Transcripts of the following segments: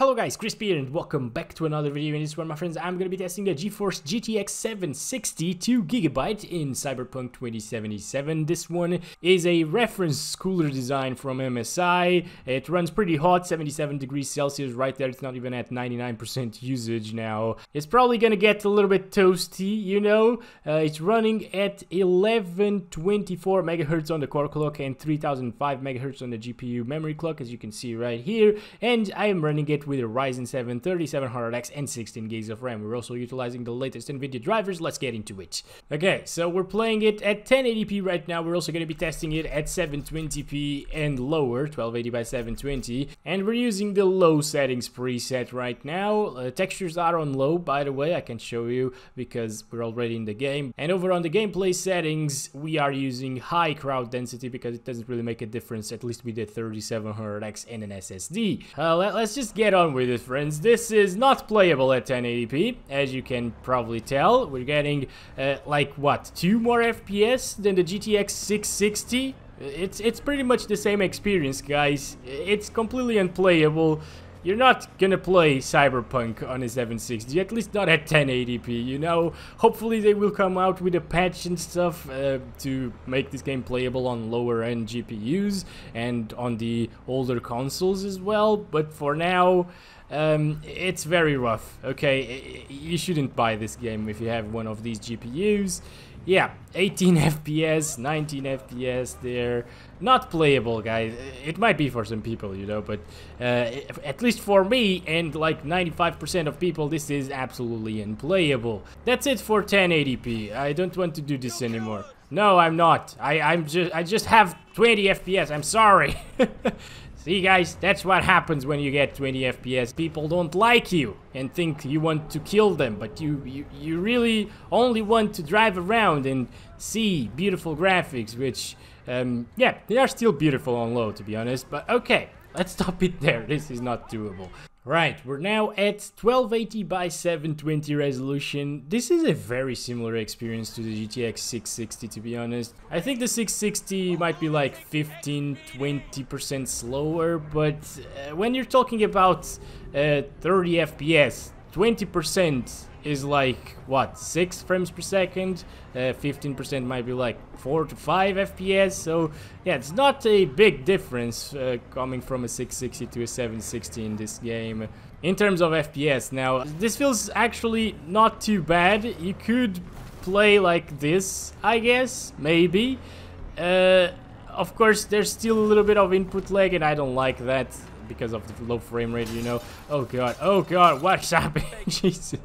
Hello guys, Chris here and welcome back to another video. In this one, my friends, I'm going to be testing the GeForce GTX 760 2GB in Cyberpunk 2077. This one is a reference cooler design from MSI. It runs pretty hot, 77 degrees Celsius right there. It's not even at 99% usage now. It's probably going to get a little bit toasty, you know. Uh, it's running at 1124 megahertz on the core clock and 3005 megahertz on the GPU memory clock, as you can see right here. And I am running it with a Ryzen 7 3700X and 16 gigs of RAM. We're also utilizing the latest NVIDIA drivers. Let's get into it. Okay, so we're playing it at 1080p right now. We're also going to be testing it at 720p and lower, 1280 by 720. And we're using the low settings preset right now. Uh, textures are on low, by the way. I can show you because we're already in the game. And over on the gameplay settings, we are using high crowd density because it doesn't really make a difference, at least with the 3700X and an SSD. Uh, let, let's just get on on with it, friends. This is not playable at 1080p, as you can probably tell. We're getting, uh, like, what, two more FPS than the GTX 660? It's, it's pretty much the same experience, guys. It's completely unplayable. You're not gonna play Cyberpunk on a 760, at least not at 1080p, you know? Hopefully they will come out with a patch and stuff uh, to make this game playable on lower end GPUs and on the older consoles as well, but for now, um, it's very rough, okay? You shouldn't buy this game if you have one of these GPUs yeah, 18 FPS, 19 FPS they're Not playable, guys. It might be for some people, you know, but uh, at least for me and like 95% of people, this is absolutely unplayable. That's it for 1080p. I don't want to do this anymore. No, I'm not. I, I'm just I just have 20 FPS. I'm sorry. See guys, that's what happens when you get 20 FPS. People don't like you and think you want to kill them, but you, you, you really only want to drive around and see beautiful graphics, which, um, yeah, they are still beautiful on low to be honest, but okay, let's stop it there. This is not doable. Right, we're now at 1280 by 720 resolution. This is a very similar experience to the GTX 660 to be honest. I think the 660 might be like 15-20% slower, but uh, when you're talking about uh, 30 FPS, 20% is like what 6 frames per second? 15% uh, might be like 4 to 5 FPS so yeah it's not a big difference uh, coming from a 660 to a 760 in this game. In terms of FPS now this feels actually not too bad. You could play like this I guess maybe. Uh, of course there's still a little bit of input lag and I don't like that because of the low frame rate, you know. Oh god, oh god, what's happening? Jesus.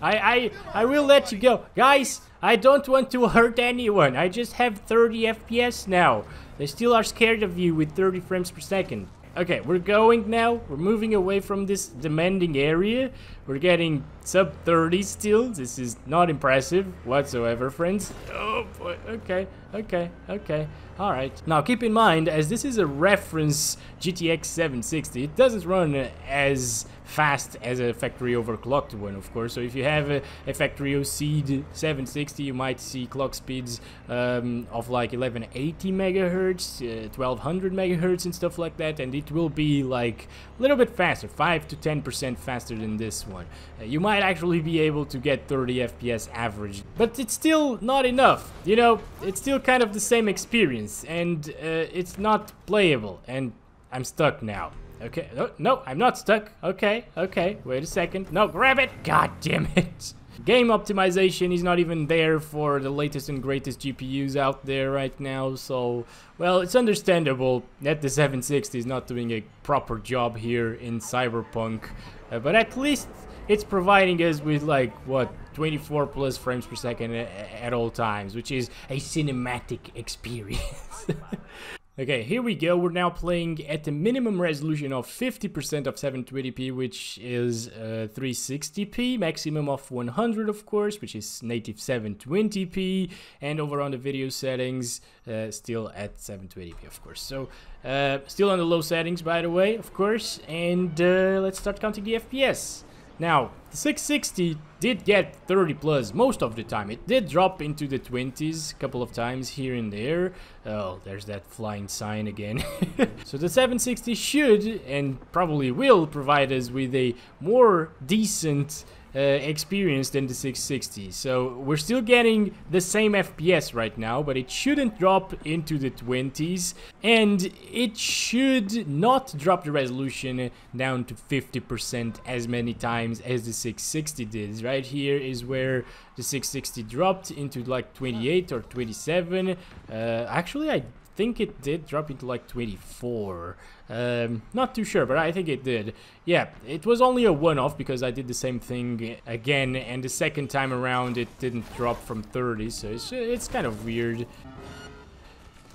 I, I, I will let you go. Guys, I don't want to hurt anyone. I just have 30 FPS now. They still are scared of you with 30 frames per second. Okay, we're going now. We're moving away from this demanding area. We're getting sub 30 still. This is not impressive whatsoever, friends. Oh boy. Okay, okay, okay. All right. Now keep in mind, as this is a reference GTX 760, it doesn't run as fast as a factory overclocked one, of course. So if you have a, a factory OC 760, you might see clock speeds um, of like 1180 megahertz, uh, 1200 megahertz, and stuff like that, and it will be like a little bit faster, 5 to 10% faster than this one. Uh, you might actually be able to get 30 FPS average, but it's still not enough. You know, it's still kind of the same experience, and uh, it's not playable, and I'm stuck now. Okay, no, no, I'm not stuck. Okay, okay, wait a second. No, grab it! God damn it! Game optimization is not even there for the latest and greatest GPUs out there right now, so, well, it's understandable that the 760 is not doing a proper job here in Cyberpunk, uh, but at least it's providing us with, like, what, 24 plus frames per second at all times, which is a cinematic experience. Okay, here we go. We're now playing at the minimum resolution of 50% of 720p, which is uh, 360p, maximum of 100, of course, which is native 720p, and over on the video settings, uh, still at 720p, of course. So, uh, still on the low settings, by the way, of course, and uh, let's start counting the FPS. Now, the 660 did get 30 plus most of the time. It did drop into the 20s a couple of times here and there. Oh, there's that flying sign again. so the 760 should and probably will provide us with a more decent uh, experience than the 660. So we're still getting the same FPS right now, but it shouldn't drop into the 20s and it should not drop the resolution down to 50% as many times as the 660 did. Right here is where the 660 dropped into like 28 or 27. Uh, actually, I think it did drop into like 24. Um, not too sure, but I think it did. Yeah, it was only a one-off because I did the same thing again, and the second time around it didn't drop from 30, so it's, it's kind of weird.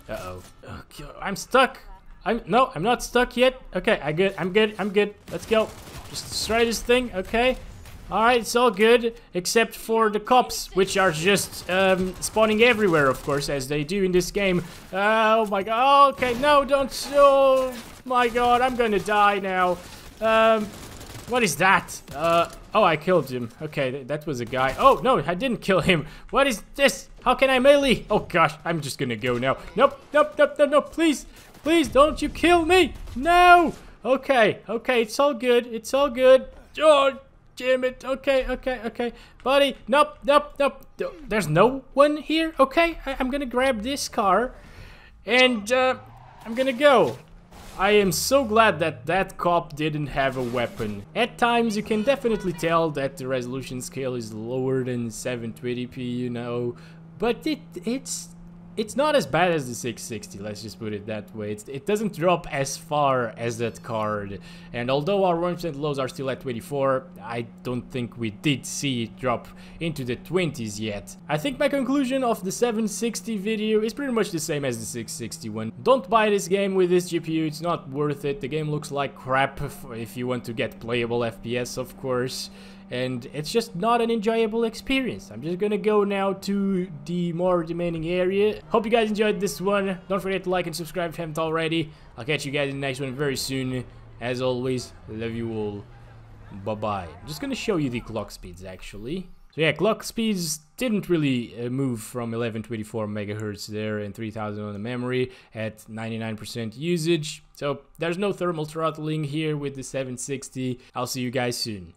Uh-oh. I'm stuck! I'm no, I'm not stuck yet. Okay, I good. I'm good. I'm good. Let's go. Just destroy this thing. Okay. Alright, it's all good, except for the cops, which are just um, spawning everywhere, of course, as they do in this game. Uh, oh my god, okay, no, don't, oh my god, I'm gonna die now. Um, what is that? Uh, oh, I killed him. Okay, th that was a guy. Oh, no, I didn't kill him. What is this? How can I melee? Oh gosh, I'm just gonna go now. Nope, nope, nope, nope, nope, please, please, don't you kill me. No. Okay, okay, it's all good, it's all good. Oh, damn it. Okay, okay, okay. Buddy, nope, nope, nope. There's no one here? Okay, I am gonna grab this car and uh, I'm gonna go. I am so glad that that cop didn't have a weapon. At times you can definitely tell that the resolution scale is lower than 720p, you know, but it it's it's not as bad as the 660, let's just put it that way. It's, it doesn't drop as far as that card. And although our 1% lows are still at 24, I don't think we did see it drop into the 20s yet. I think my conclusion of the 760 video is pretty much the same as the 660 one. Don't buy this game with this GPU, it's not worth it. The game looks like crap if you want to get playable FPS, of course and it's just not an enjoyable experience. I'm just gonna go now to the more demanding area. Hope you guys enjoyed this one. Don't forget to like and subscribe if you haven't already. I'll catch you guys in the next one very soon. As always, love you all. Bye-bye. I'm just gonna show you the clock speeds actually. So yeah, clock speeds didn't really uh, move from 1124 megahertz there and 3000 on the memory at 99% usage. So there's no thermal throttling here with the 760. I'll see you guys soon.